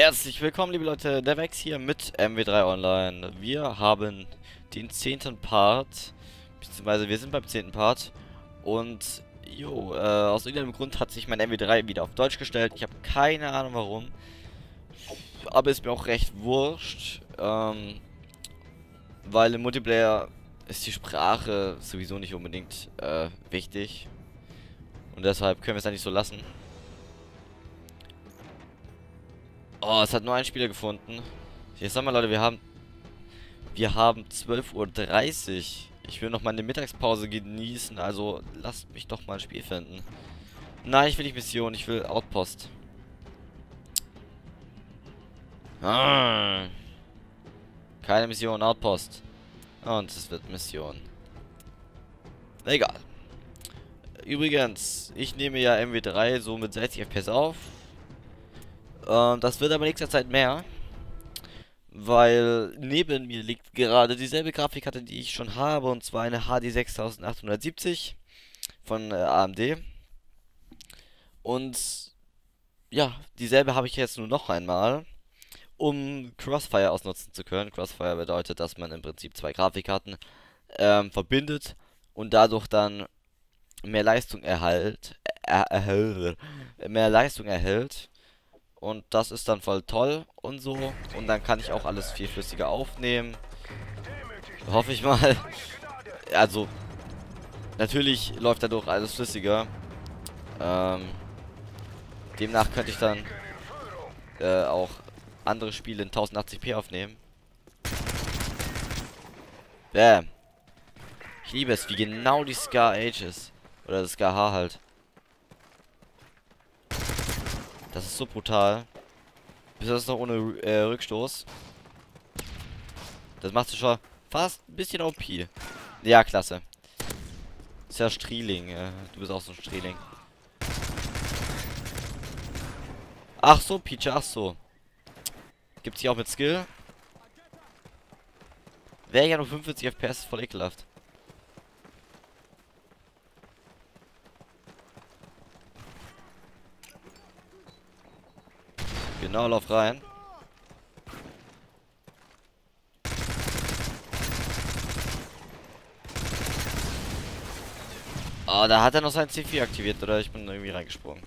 Herzlich willkommen, liebe Leute, der Vex hier mit MW3 Online. Wir haben den zehnten Part, beziehungsweise wir sind beim zehnten Part. Und, jo, äh, aus irgendeinem Grund hat sich mein MW3 wieder auf Deutsch gestellt. Ich habe keine Ahnung warum. Aber ist mir auch recht wurscht. Ähm, weil im Multiplayer ist die Sprache sowieso nicht unbedingt äh, wichtig. Und deshalb können wir es eigentlich so lassen. Oh, es hat nur ein Spieler gefunden. Jetzt sag mal, Leute, wir haben... Wir haben 12.30 Uhr. Ich will noch meine Mittagspause genießen, also lasst mich doch mal ein Spiel finden. Nein, ich will nicht Mission, ich will Outpost. Ah. Keine Mission, Outpost. Und es wird Mission. Egal. Übrigens, ich nehme ja MW3 so mit 60 FPS auf. Ähm, das wird aber nächster Zeit mehr. Weil neben mir liegt gerade dieselbe Grafikkarte, die ich schon habe. Und zwar eine HD 6870 von äh, AMD. Und ja, dieselbe habe ich jetzt nur noch einmal, um Crossfire ausnutzen zu können. Crossfire bedeutet, dass man im Prinzip zwei Grafikkarten ähm, verbindet und dadurch dann mehr Leistung erhält, er, erhält, mehr Leistung erhält und das ist dann voll toll und so. Und dann kann ich auch alles viel flüssiger aufnehmen. Hoffe ich mal. Also, natürlich läuft dadurch alles flüssiger. Ähm, demnach könnte ich dann äh, auch andere Spiele in 1080p aufnehmen. Bäm. Ich liebe es, wie genau die Scar Age ist. Oder das Scar H halt. Das ist so brutal. Bis das noch ohne äh, Rückstoß. Das machst du schon fast ein bisschen OP. Ja, klasse. Ist ja Strieling. Äh, du bist auch so ein Strieling. Ach so, Peach, ach so. Gibt's hier auch mit Skill? Wäre ja nur 45 FPS, voll ekelhaft. Genau, lauf rein. Oh, da hat er noch sein C4 aktiviert, oder? Ich bin irgendwie reingesprungen.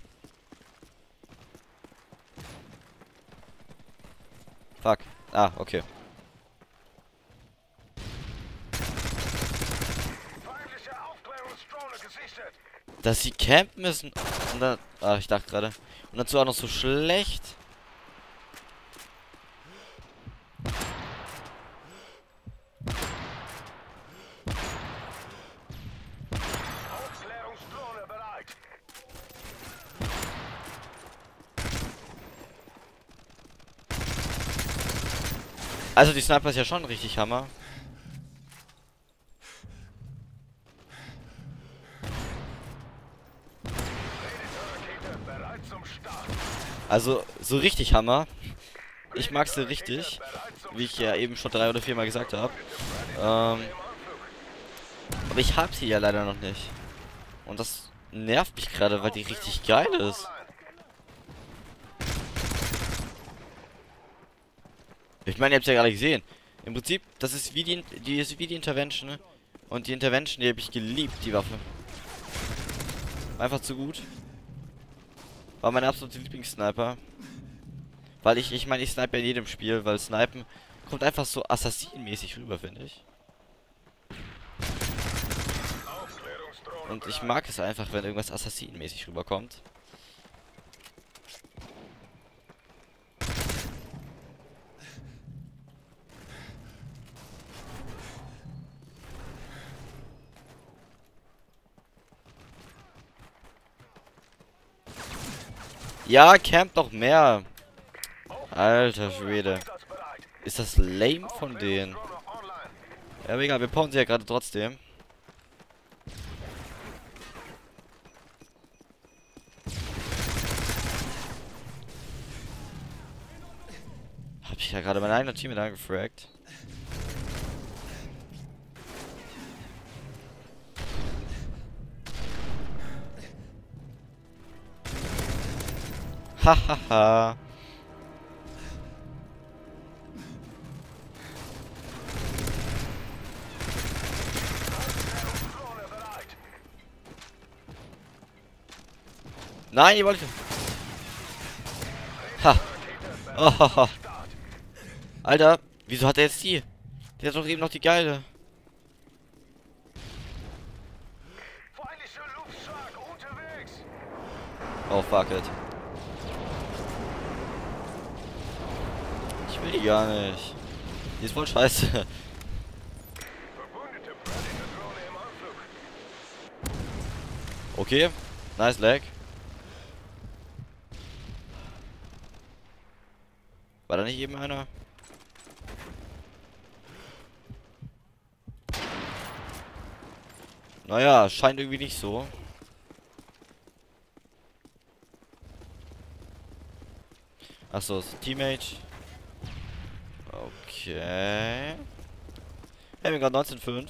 Fuck. Ah, okay. Dass sie campen müssen. Und dann. Ah, ich dachte gerade. Und dazu auch noch so schlecht. Also die Sniper ist ja schon richtig Hammer. Also so richtig Hammer. Ich mag sie richtig, wie ich ja eben schon drei oder viermal gesagt habe. Ähm, aber ich habe sie ja leider noch nicht. Und das nervt mich gerade, weil die richtig geil ist. Ich meine, ihr habt es ja gerade gesehen. Im Prinzip, das ist wie die, die ist wie die Intervention. Ne? Und die Intervention, die habe ich geliebt, die Waffe. Einfach zu gut. War mein absoluter Lieblingssniper. Weil ich, ich meine, ich snipe ja in jedem Spiel, weil Snipen kommt einfach so assassinenmäßig rüber, finde ich. Und ich mag es einfach, wenn irgendwas assassinenmäßig rüberkommt. Ja, camp doch mehr. Alter Schwede. Ist das lame von denen? Ja, egal, wir bauen sie ja gerade trotzdem. Hab ich ja gerade mein eigenes Team mit angefragt. Hahaha. Nein, ihr wollt. Ha. Oh. Alter, wieso hat er jetzt die? Der hat doch eben noch die geile. Oh, fuck it. Will die gar nicht. Die ist voll scheiße. Okay, nice lag. War da nicht eben einer? Naja, scheint irgendwie nicht so. Achso, Teammate. Okay. Wir gerade 19,5.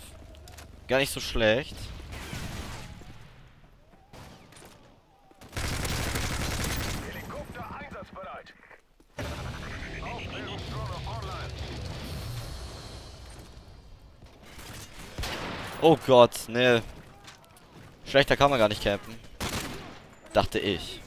Gar nicht so schlecht. Oh Gott, ne. Schlechter kann man gar nicht campen. Dachte ich.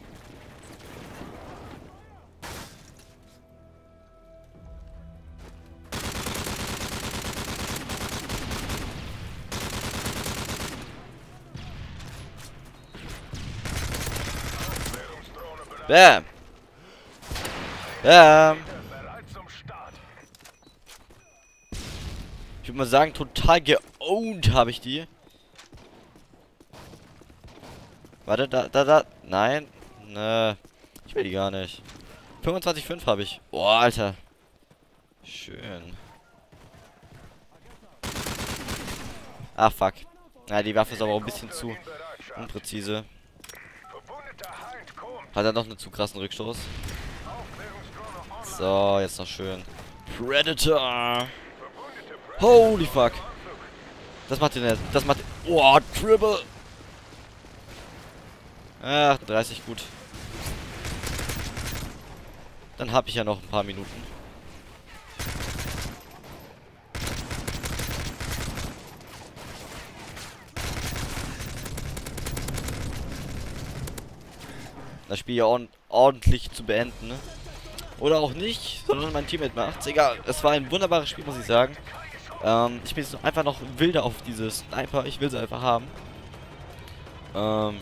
Bam. Bam. Ich würde mal sagen, total geowned habe ich die. Warte, da, da, da. Nein. Ne. Ich will die gar nicht. 25,5 habe ich. Boah, Alter. Schön. Ach, fuck. Na, die Waffe ist aber auch ein bisschen zu unpräzise. Hat er noch einen zu krassen Rückstoß? So, jetzt noch schön. Predator! Holy fuck. Das macht den jetzt. Das macht. Oh, Triple. Ach, 30 gut. Dann habe ich ja noch ein paar Minuten. Das Spiel ja ordentlich zu beenden, ne? Oder auch nicht, sondern mein Teammate macht's. Egal, es war ein wunderbares Spiel, muss ich sagen. Ähm, ich bin jetzt einfach noch wilder auf diese Sniper. Ich will sie einfach haben. Ähm,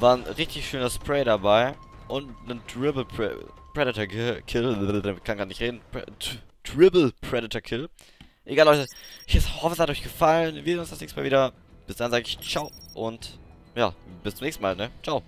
war ein richtig schöner Spray dabei. Und ein Dribble Pre Predator Kill. Kann gar nicht reden. Pre Dribble Predator Kill. Egal, Leute. Ich hoffe, es hat euch gefallen. Wir sehen uns das nächste Mal wieder. Bis dann sage ich ciao und ja, bis zum nächsten Mal, ne? Ciao.